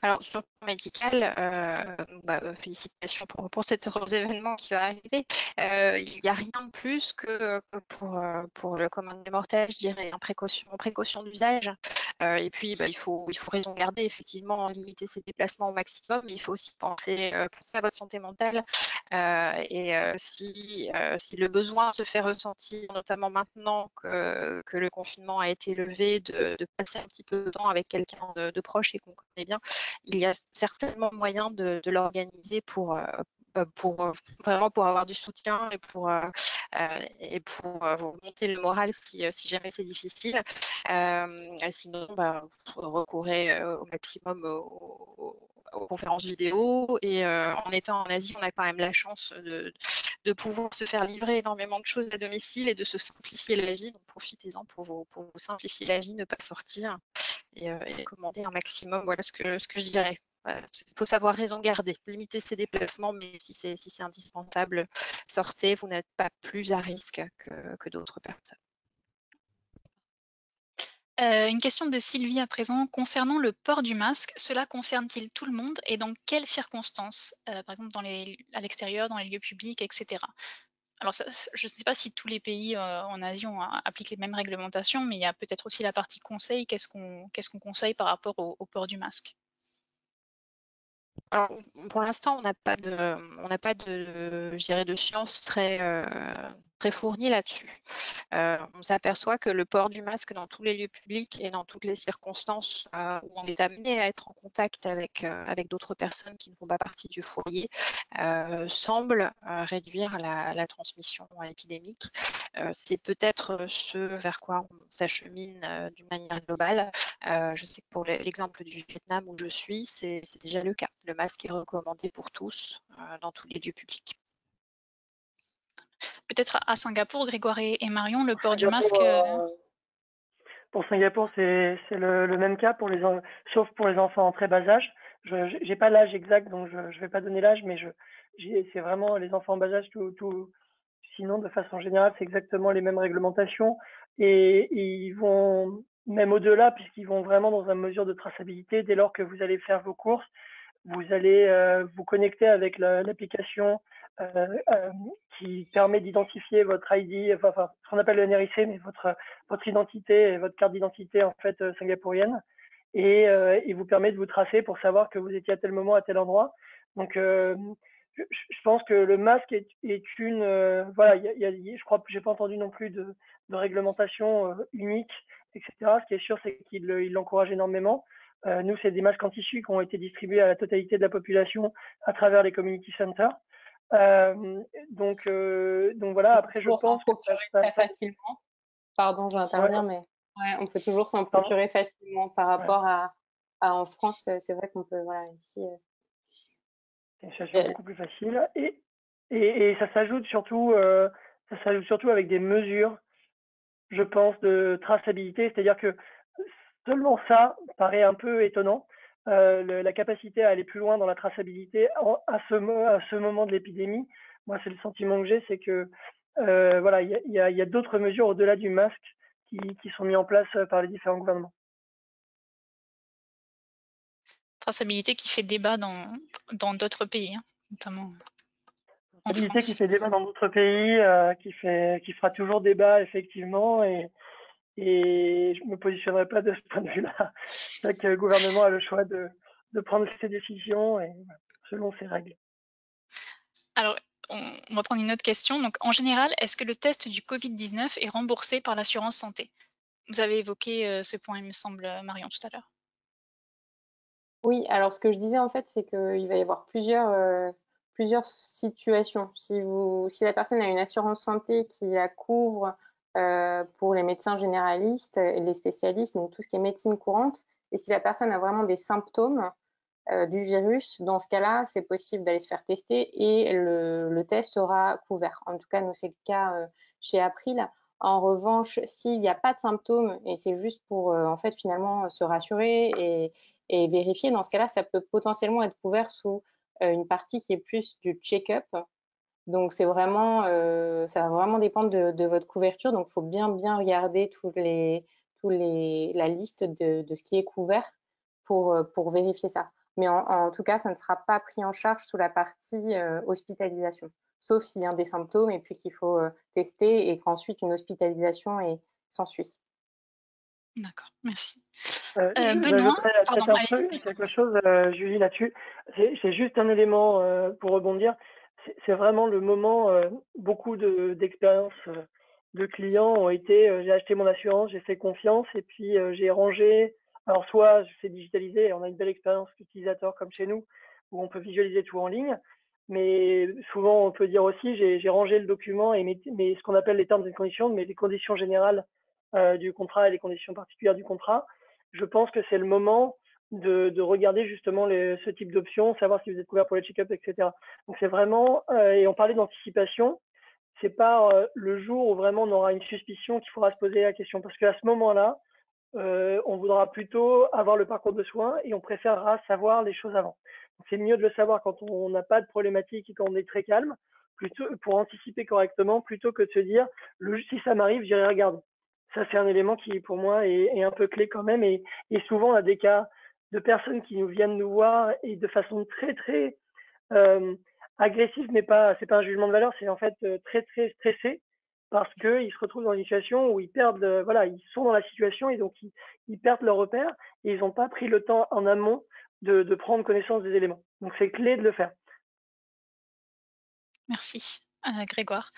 Alors, sur le plan médical, euh, bah, félicitations pour, pour cet heureux événement qui va arriver. Euh, il n'y a rien de plus que, pour, euh, pour le commun des mortels, je dirais, en précaution, précaution d'usage. Et puis, bah, il, faut, raison garder, effectivement, limiter ses déplacements au maximum. Il faut aussi penser, penser à votre santé mentale. et si, si le besoin se fait ressentir, notamment maintenant que, le confinement a été levé, de, passer un petit peu de temps avec quelqu'un de, proche et qu'on connaît bien, il y a certainement moyen de, l'organiser pour, euh, bah, euh, vraiment pour avoir du soutien et pour euh, et pour vous monter le moral si, si jamais c'est difficile. sinon, bah, recourez au maximum aux, conférences vidéo et en étant en Asie, on a quand même la chance de, pouvoir se faire livrer énormément de choses à domicile et de se simplifier la vie. Donc profitez-en pour vous, pour vous simplifier la vie, ne pas sortir et, euh, commander un maximum. Voilà ce que, ce que je dirais. Il faut savoir raison garder, limiter ses déplacements, mais si c'est indispensable, sortez, vous n'êtes pas plus à risque que, d'autres personnes. Euh, une question de Sylvie à présent. Concernant le port du masque, cela concerne-t-il tout le monde et dans quelles circonstances euh, Par exemple, à l'extérieur, dans les lieux publics, etc. Alors, je ne sais pas si tous les pays euh, en Asie appliquent les mêmes réglementations, mais il y a peut-être aussi la partie conseil. Qu'est-ce qu'on conseille par rapport au port du masque? Alors, pour l'instant, on n'a pas de, on n'a pas de, je dirais, de science très, euh, très fournie là-dessus. Euh, on s'aperçoit que le port du masque dans tous les lieux publics et dans toutes les circonstances euh, où on est amené à être en contact avec, avec d'autres personnes qui ne font pas partie du foyer semble réduire la, la, transmission épidémique. C'est peut-être ce vers quoi on s'achemine d'une manière globale. je sais que pour l'exemple du Vietnam où je suis, c'est déjà le cas masque est recommandé pour tous euh, dans tous les lieux publics. Peut-être à Singapour, Grégoire et Marion, le port du masque. Euh, euh, pour Singapour, c'est le, même cas, pour les, sauf pour les enfants en très bas âge. Je n'ai pas l'âge exact, donc je ne vais pas donner l'âge, mais c'est vraiment les enfants en bas âge. Tout, sinon, de façon générale, c'est exactement les mêmes réglementations. Et, ils vont même au-delà, puisqu'ils vont vraiment dans une mesure de traçabilité dès lors que vous allez faire vos courses vous allez euh, vous connecter avec l'application euh, euh, qui permet d'identifier votre ID, enfin, ce qu'on appelle le NRIC, mais votre, identité votre carte d'identité en fait singapourienne, et il vous permet de vous tracer pour savoir que vous étiez à tel moment à tel endroit. Donc, je, pense que le masque est, est une, voilà, y a, je crois que j'ai pas entendu non plus de, de réglementation unique, etc. Ce qui est sûr, c'est qu'il l'encourage énormément. Euh, nous, c'est des masques en tissu qui ont été distribués à la totalité de la population à travers les community centers. Euh, donc, euh, donc voilà, après, je pense que ça, très facilement. Pardon, je vais intervenir, mais ouais, on peut toujours s'en procurer facilement par rapport à, à, en France. C'est vrai qu'on peut, voilà, ici. C'est une situation beaucoup plus facile. Et, et, et ça s'ajoute surtout, ça s'ajoute surtout avec des mesures, je pense, de traçabilité. C'est-à-dire que Seulement ça paraît un peu étonnant. Euh, la capacité à aller plus loin dans la traçabilité à, ce, à ce moment de l'épidémie, moi, c'est le sentiment que j'ai, c'est que euh, voilà, il y a, d'autres mesures au-delà du masque qui, sont mises en place par les différents gouvernements. Traçabilité qui fait débat dans d'autres pays, hein, notamment. Traçabilité qui fait débat dans d'autres pays, euh, qui, fait, qui fera toujours débat, effectivement. Et, et je ne me positionnerai pas de ce point de vue-là. Chaque gouvernement a le choix de, de prendre ses décisions et, selon ses règles. Alors, on, va prendre une autre question. Donc, en général, est-ce que le test du Covid-19 est remboursé par l'assurance santé? Vous avez évoqué euh, ce point, il me semble, Marion, tout à l'heure. Oui, alors ce que je disais en fait, c'est qu'il va y avoir plusieurs, euh, plusieurs situations. Si, vous, si la personne a une assurance santé qui la couvre euh, pour les médecins généralistes et les spécialistes, donc tout ce qui est médecine courante. Et si la personne a vraiment des symptômes euh, du virus, dans ce cas-là, c'est possible d'aller se faire tester et le, test sera couvert. En tout cas, nous, c'est le cas chez April. En revanche, s'il n'y a pas de symptômes et c'est juste pour en fait finalement se rassurer et, vérifier, dans ce cas-là, ça peut potentiellement être couvert sous une partie qui est plus du check-up, donc c'est vraiment, euh, ça va vraiment dépendre de, votre couverture. Donc il faut bien bien regarder tous les, tous les, la liste de, ce qui est couvert pour, euh, pour vérifier ça. Mais en, tout cas, ça ne sera pas pris en charge sous la partie euh, hospitalisation, sauf s'il y a des symptômes et puis qu'il faut tester et qu'ensuite une hospitalisation s'ensuit. D'accord, merci. Benoît, pardon, quelque chose, Julie, là-dessus. C'est juste un élément pour rebondir c'est vraiment le moment, euh, beaucoup d'expériences euh, de, clients ont été, euh, j'ai acheté mon assurance, j'ai fait confiance et puis j'ai rangé. Alors soit c'est digitalisé, on a une belle expérience utilisateur comme chez nous, où on peut visualiser tout en ligne, mais souvent on peut dire aussi j'ai rangé le document et mes, ce qu'on appelle les termes et conditions, mais les conditions générales du contrat et les conditions particulières du contrat. Je pense que c'est le moment de, regarder justement ce type d'options, savoir si vous êtes couvert pour les check-up, etc. Donc c'est vraiment, euh, et on parlait d'anticipation, c'est pas euh, le jour où vraiment on aura une suspicion qu'il faudra se poser la question, parce qu'à ce moment-là, euh, on voudra plutôt avoir le parcours de soins et on préférera savoir les choses avant. C'est mieux de le savoir quand on n'a pas de problématique et quand on est très calme, plutôt pour anticiper correctement, plutôt que de se dire si ça m'arrive, j'irai regarder. Ça, c'est un élément qui, pour moi, est, un peu clé quand même. Et, souvent, on a des cas de personnes qui nous viennent nous voir et de façon très, très euh, agressive, mais pas, c'est pas un jugement de valeur, c'est en fait euh, très, très stressé parce qu'ils se retrouvent dans une situation où ils perdent, voilà, ils sont dans la situation et donc ils, perdent leur repère et ils n'ont pas pris le temps en amont de, prendre connaissance des éléments. Donc c'est clé de le faire. Merci, euh, Grégoire.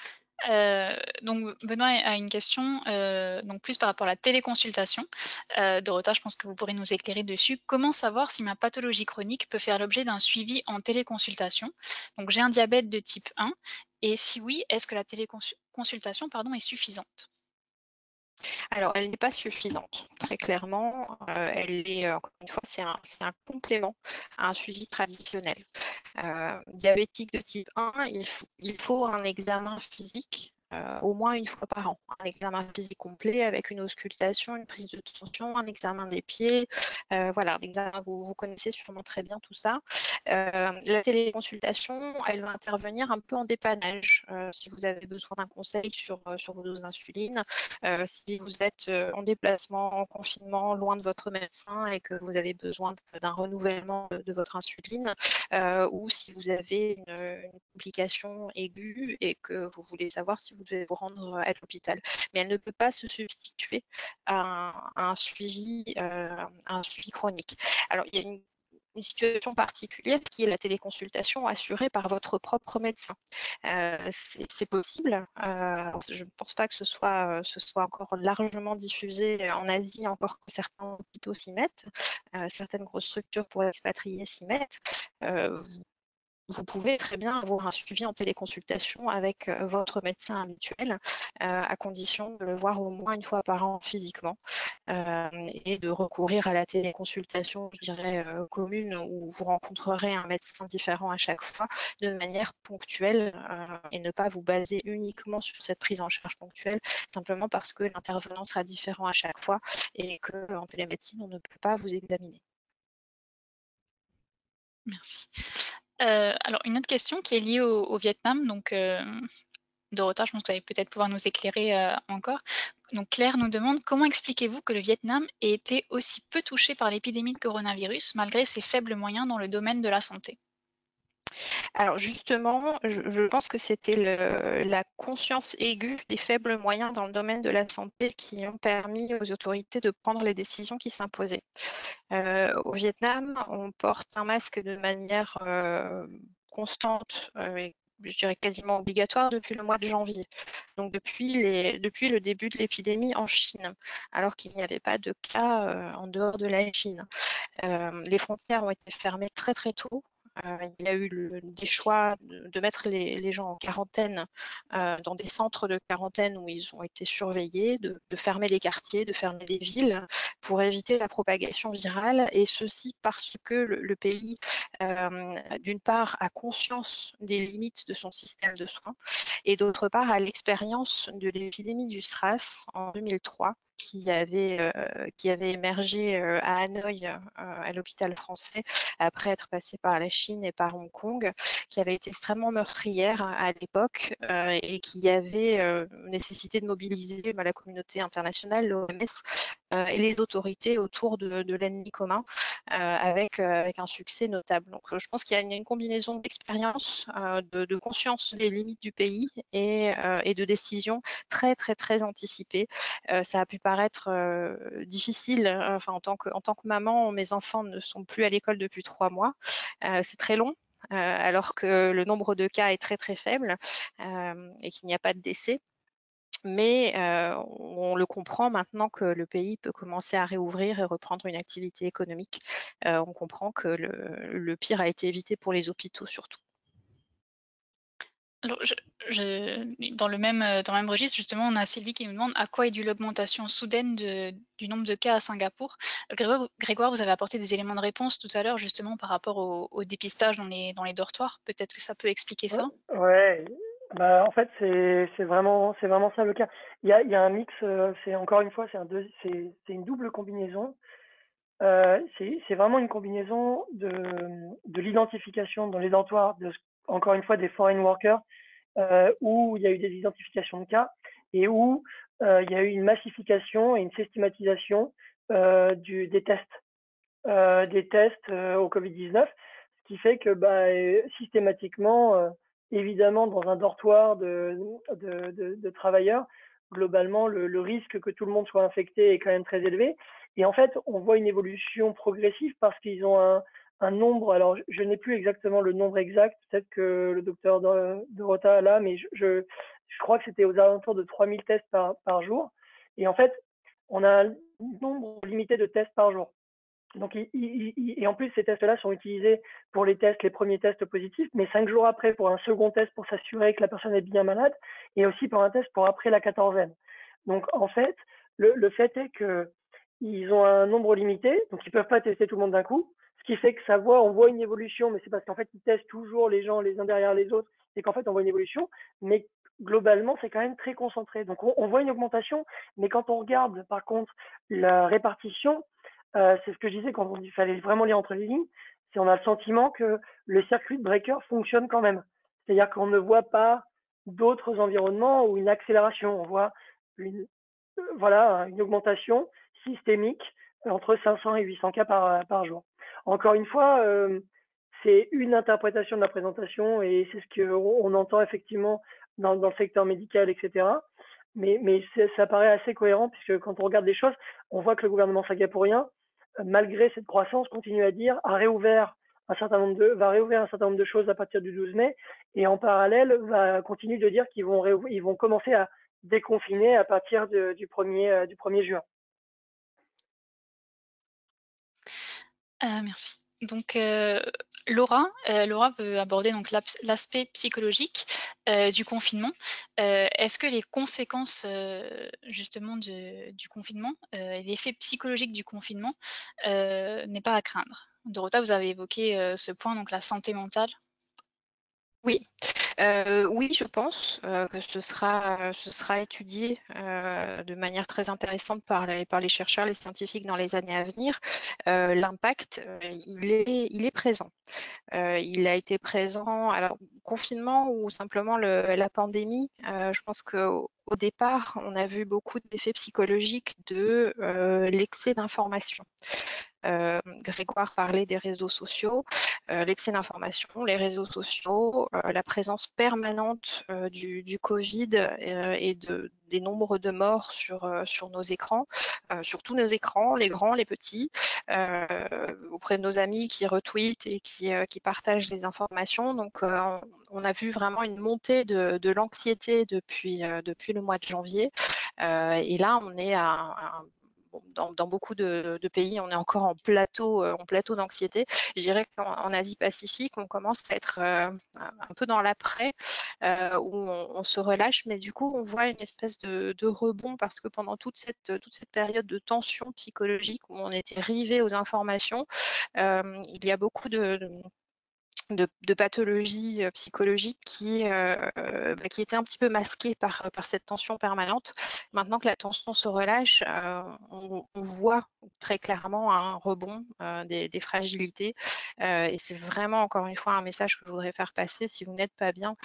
Euh, donc Benoît a une question, euh, donc plus par rapport à la téléconsultation. Dorota, je pense que vous pourrez nous éclairer dessus. Comment savoir si ma pathologie chronique peut faire l'objet d'un suivi en téléconsultation? Donc j'ai un diabète de type 1 et si oui, est-ce que la téléconsultation pardon, est suffisante? Alors, elle n'est pas suffisante, très clairement. Euh, elle est, euh, encore une fois, c'est un, complément à un suivi traditionnel. Euh, diabétique de type 1, il faut un examen physique au moins une fois par an. Un examen physique complet avec une auscultation, une prise de tension, un examen des pieds. Euh, voilà, vous, vous, connaissez sûrement très bien tout ça. Euh, la téléconsultation, elle va intervenir un peu en dépannage. si vous avez besoin d'un conseil sur, sur vos doses d'insuline, si vous êtes en déplacement, en confinement, loin de votre médecin et que vous avez besoin d'un renouvellement de, votre insuline, ou si vous avez une, une complication aiguë et que vous voulez savoir si vous vous devez vous rendre à l'hôpital. Mais elle ne peut pas se substituer à un, suivi, euh, suivi chronique. Alors, il y a une situation particulière qui est la téléconsultation assurée par votre propre médecin. Euh, c'est possible. Euh, je ne pense pas que ce soit, encore largement diffusé en Asie, encore que certains hôpitaux s'y mettent. certaines grosses structures pour expatriés s'y mettent pouvez très bien avoir un suivi en téléconsultation avec euh, votre médecin habituel, euh, à condition de le voir au moins une fois par an physiquement euh, et de recourir à la téléconsultation, je dirais, commune où vous rencontrerez un médecin différent à chaque fois de manière ponctuelle et ne pas vous baser uniquement sur cette prise en charge ponctuelle, simplement parce que l'intervenant sera différent à chaque fois et qu'en télémédecine, on ne peut pas vous examiner. Merci. Euh, alors, une autre question qui est liée au, Vietnam. Donc, euh, Dorota, je pense que vous allez peut-être pouvoir nous éclairer euh, encore. Donc, Claire nous demande comment expliquez-vous que le Vietnam ait été aussi peu touché par l'épidémie de coronavirus malgré ses faibles moyens dans le domaine de la santé? Alors justement, je, pense que c'était la conscience aiguë des faibles moyens dans le domaine de la santé qui ont permis aux autorités de prendre les décisions qui s'imposaient. Euh, au Vietnam, on porte un masque de manière euh, constante euh, je dirais quasiment obligatoire depuis le mois de janvier, donc depuis, le début de l'épidémie en Chine, alors qu'il n'y avait pas de cas en dehors de la Chine. les frontières ont été fermées très très tôt, il y a eu des choix de, mettre les, gens en quarantaine euh, dans des centres de quarantaine où ils ont été surveillés, de, fermer les quartiers, de fermer les villes pour éviter la propagation virale. Et ceci parce que le, pays, euh, d'une part, a conscience des limites de son système de soins et d'autre part, a l'expérience de l'épidémie du SRAS en 2003 qui avait, euh, qui avait émergé euh, à Hanoï, euh, à l'hôpital français, après être passé par la Chine et par Hong Kong, qui avait été extrêmement meurtrière à l'époque et qui avait nécessité de mobiliser bah, la communauté internationale, l'OMS et les autorités autour de, l'ennemi commun avec, avec un succès notable. Donc je pense qu'il y a une, combinaison d'expérience, de, conscience des limites du pays et, et de décisions très très très anticipées. ça a pu euh, difficile. Hein, enfin, en tant, que, en tant que maman, mes enfants ne sont plus à l'école depuis trois mois. Euh, c'est très long. Euh, alors que le nombre de cas est très très faible et qu'il n'y a pas de décès mais on le comprend maintenant que le pays peut commencer à réouvrir et reprendre une activité économique. on comprend que le, pire a été évité pour les hôpitaux surtout. Alors, dans, le même, euh, dans le même registre, justement, on a Sylvie qui nous demande à quoi est due l'augmentation soudaine du nombre de cas à Singapour. Grégoire, vous avez apporté des éléments de réponse tout à l'heure, justement, par rapport au, dépistage dans les, dortoirs. Peut-être que ça peut expliquer ça Ouais, Bah, en fait, c'est vraiment, ça le cas. Il y a, un mix, c'est encore une fois, c'est un c'est une double combinaison. c'est vraiment une combinaison de, de l'identification dans les dortoirs, encore une fois, des foreign workers, où il y a eu des identifications de cas et où il y a eu une massification et une systématisation du, des tests, des tests au Covid-19, ce qui fait que bah, systématiquement, évidemment, dans un dortoir de, travailleurs, globalement, le, risque que tout le monde soit infecté est quand même très élevé. Et en fait, on voit une évolution progressive parce qu'ils ont un, un, nombre, alors je, n'ai plus exactement le nombre exact, peut-être que le docteur Dorota a là, mais je, je, crois que c'était aux alentours de 3000 tests par, par jour. Et en fait, on a un nombre limité de tests par jour. Donc, et en plus, ces tests-là sont utilisés pour les tests, les premiers tests positifs, mais cinq jours après pour un second test pour s'assurer que la personne est bien malade, et aussi pour un test pour après la quatorzaine. Donc, en fait, le, le fait est qu'ils ont un nombre limité, donc ils peuvent pas tester tout le monde d'un coup, ce qui fait que ça voit, on voit une évolution, mais c'est parce qu'en fait, ils testent toujours les gens les uns derrière les autres, et qu'en fait, on voit une évolution, mais globalement, c'est quand même très concentré. Donc, on, voit une augmentation, mais quand on regarde, par contre, la répartition, euh, c'est ce que je disais quand il fallait vraiment lire entre les lignes, c'est on a le sentiment que le circuit de breaker fonctionne quand même. C'est-à-dire qu'on ne voit pas d'autres environnements ou une accélération. On voit une, euh, voilà, une augmentation systémique entre 500 et 800 cas par, par jour. Encore une fois, euh, c'est une interprétation de la présentation et c'est ce qu'on entend effectivement dans, le secteur médical, etc. Mais, mais ça paraît assez cohérent puisque quand on regarde les choses, on voit que le gouvernement singapourien malgré cette croissance, continue à dire, a réouvert un certain nombre de, va réouvrir un certain nombre de choses à partir du 12 mai, et en parallèle, va continuer de dire qu'ils vont, vont commencer à déconfiner à partir du, 1er, euh, du 1er juin. Euh, merci. Donc, euh, Laura, euh, Laura veut aborder donc l'aspect psychologique euh, du confinement. Euh, est-ce que les conséquences justement du confinement et l'effet psychologique du confinement n'est pas à craindre? Dorota, vous avez évoqué ce point, donc la santé mentale? Oui, euh, oui, je pense euh, que ce sera, ce sera étudié euh, de manière très intéressante par les, par les chercheurs, les scientifiques dans les années à venir. L'impact, il, est, il est présent. il a été présent, alors confinement ou simplement le, la pandémie, je pense qu'au au départ, on a vu beaucoup d'effets psychologiques de l'excès d'information. Euh, Grégoire parlait des réseaux sociaux, euh, l'excès d'information, les réseaux sociaux, euh, la présence permanente du, Covid et de, des nombres de morts sur, sur nos écrans, sur tous nos écrans, les grands, les petits, auprès de nos amis qui retweetent et qui, qui partagent les informations. Donc, on, a vu vraiment une montée de, de l'anxiété depuis, depuis le mois de janvier. et là, on est à, à dans, beaucoup de, pays, on est encore en plateau, euh, en plateau d'anxiété. Je dirais qu'en Asie-Pacifique, on commence à être euh, un peu dans l'après, euh, où on, se relâche, mais du coup, on voit une espèce de, rebond parce que pendant toute cette, période de tension psychologique où on était rivé aux informations, il y a beaucoup de, pathologies euh, psychologiques qui, euh, bah, qui un petit peu masquées par, par cette tension permanente. Maintenant que la tension se relâche, euh, on, voit très clairement un rebond des, fragilités. et c'est vraiment, encore une fois, un message que je voudrais faire passer. Si vous n'êtes pas bien,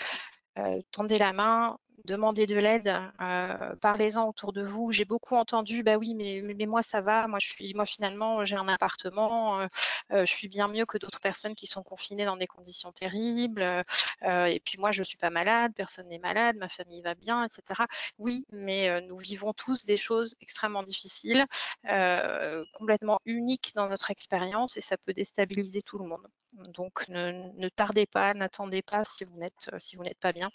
tendez la main, demandez de l'aide, euh, parlez-en autour de vous. J'ai beaucoup entendu, bah oui, mais, mais, moi ça va, moi je suis, moi finalement j'ai un appartement, euh, euh, je suis bien mieux que d'autres personnes qui sont confinées dans des conditions terribles. et puis moi je suis pas malade, personne n'est malade, ma famille va bien, etc. Oui, mais nous vivons tous des choses extrêmement difficiles, complètement uniques dans notre expérience et ça peut déstabiliser tout le monde. Donc ne, ne tardez pas, n'attendez pas si vous n'êtes si vous n'êtes pas bien,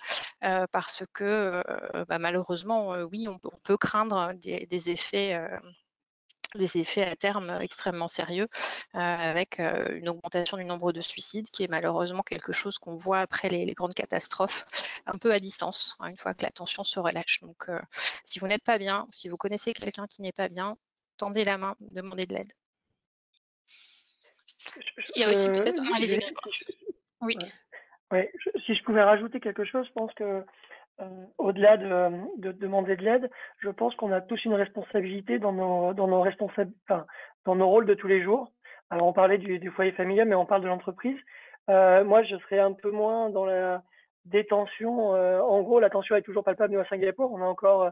parce que euh, bah, malheureusement, euh, oui, on, peut craindre des, effets euh, des effets à terme extrêmement sérieux, avec une augmentation du nombre de suicides, qui est malheureusement quelque chose qu'on voit après les, grandes catastrophes, un peu à distance, hein, une fois que la tension se relâche. Donc, si vous n'êtes pas bien, si vous connaissez quelqu'un qui n'est pas bien, tendez la main, demandez de l'aide. Il y a aussi peut-être un Oui. Oui, si je pouvais rajouter quelque chose, je pense que euh, au-delà de, demander de l'aide, je pense qu'on a tous une responsabilité dans nos, dans nos, dans nos rôles de tous les jours. Alors, on parlait du, foyer familial, mais on parle de l'entreprise. Euh, moi, je serais un peu moins dans la détention. Euh, en gros, la tension est toujours palpable, à Singapour. On a encore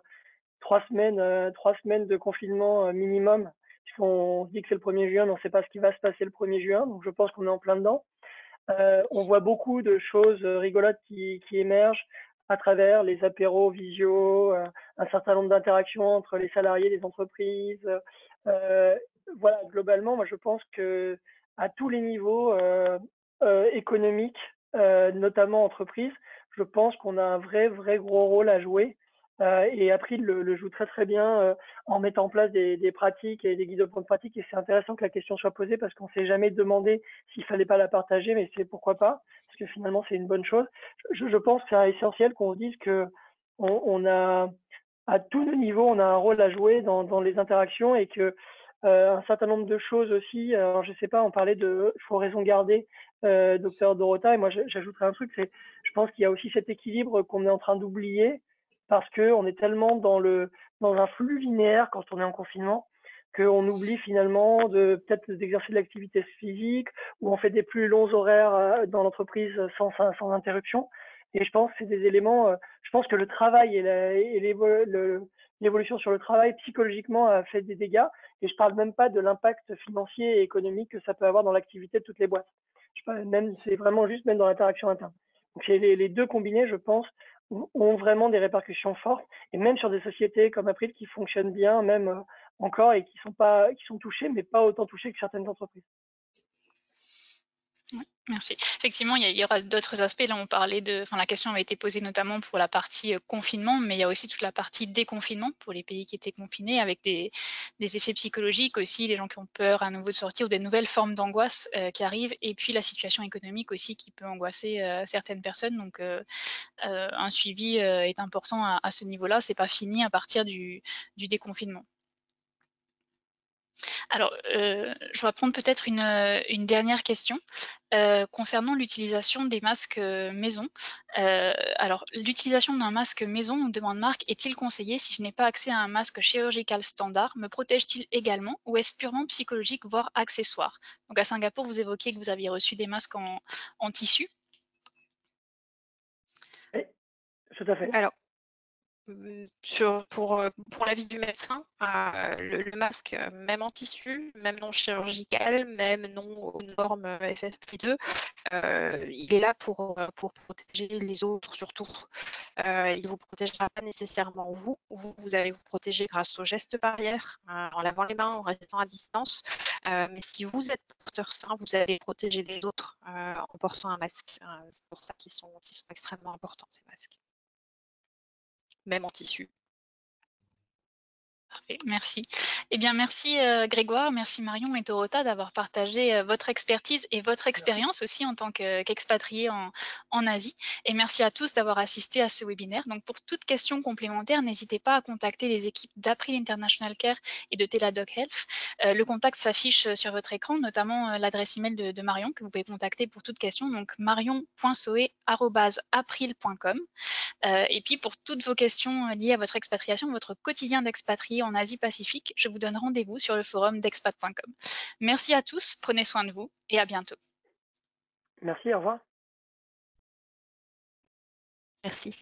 trois semaines, trois semaines de confinement minimum. On dit que c'est le 1er juin, mais on ne sait pas ce qui va se passer le 1er juin. Donc, je pense qu'on est en plein dedans. on voit beaucoup de choses rigolotes qui émergent à travers les apéros visio, euh, un certain nombre d'interactions entre les salariés des entreprises. Euh, voilà, globalement, moi je pense que à tous les niveaux euh, économiques, notamment entreprises, je pense qu'on a un vrai, vrai gros rôle à jouer. Et April le, le, joue très très bien en mettant en place des, pratiques et des guides de bonne pratique. Et c'est intéressant que la question soit posée parce qu'on s'est jamais demandé s'il fallait pas la partager, mais c'est pourquoi pas que finalement c'est une bonne chose. Je, pense que c'est essentiel qu'on se dise que on, a à tous nos niveaux, on a un rôle à jouer dans, les interactions et que euh, un certain nombre de choses aussi. Alors je sais pas, on parlait de faut raison garder, euh, docteur Dorota, et moi j'ajouterais un truc, c'est je pense qu'il y a aussi cet équilibre qu'on est en train d'oublier parce que on est tellement dans le dans un flux linéaire quand on est en confinement qu'on oublie finalement de peut-être d'exercer de l'activité physique ou on fait des plus longs horaires euh, dans l'entreprise sans, interruption. Et je pense que c'est des éléments, euh, je pense que le travail et l'évolution sur le travail psychologiquement a fait des dégâts. Et je parle même pas de l'impact financier et économique que ça peut avoir dans l'activité de toutes les boîtes. Même, c'est vraiment juste même dans l'interaction interne. Donc les, les deux combinés, je pense, ont vraiment des répercussions fortes. Et même sur des sociétés comme April qui fonctionnent bien, même euh, encore et qui sont pas qui sont touchés, mais pas autant touchés que certaines entreprises. Merci. Effectivement, il y, aura d'autres aspects. Là, on parlait de, enfin, la question avait été posée notamment pour la partie euh, confinement, mais il y a aussi toute la partie déconfinement pour les pays qui étaient confinés, avec des, effets psychologiques aussi, les gens qui ont peur à nouveau de sortir ou des nouvelles formes d'angoisse euh, qui arrivent, et puis la situation économique aussi qui peut angoisser euh, certaines personnes. Donc, un suivi est important à, ce niveau-là. C'est pas fini à partir du déconfinement. Alors, euh, je vais prendre peut-être une, euh, dernière question euh, concernant l'utilisation des masques maison. alors, l'utilisation d'un masque maison ou demande marque est-il conseillé si je n'ai pas accès à un masque chirurgical standard? Me protège-t-il également ou est-ce purement psychologique, voire accessoire? Donc, à Singapour, vous évoquiez que vous aviez reçu des masques en, en tissu. Oui, tout à fait. Alors, pour, euh, pour l'avis du médecin, euh, le, masque, même en tissu, même non chirurgical, même non aux normes FFP2, euh, il est là pour, protéger les autres surtout. il ne vous protégera pas nécessairement vous. vous. Allez vous protéger grâce aux gestes barrières, en lavant les mains, en restant à distance. mais si vous êtes porteur sain, vous allez protéger les autres en portant un masque. C'est pour ça qu'ils sont extrêmement importants, ces masques même en tissu. Parfait, merci. Eh bien, merci euh, Grégoire, merci Marion et Dorota d'avoir partagé euh, votre expertise et votre expérience aussi en tant qu'expatrié en, Asie. Et merci à tous d'avoir assisté à ce webinaire. Donc, pour toute question complémentaire, n'hésitez pas à contacter les équipes d'April International Care et de Teladoc Health. Euh, le contact s'affiche sur votre écran, notamment l'adresse email de, de, Marion que vous pouvez contacter pour toute question. Donc, marion.soe.april.com. et puis, pour toutes vos questions liées à votre expatriation, votre quotidien d'expatrié en Asie-Pacifique, je vous donne rendez-vous sur le forum d'expat.com. Merci à tous, prenez soin de vous et à bientôt. Merci, au revoir. Merci.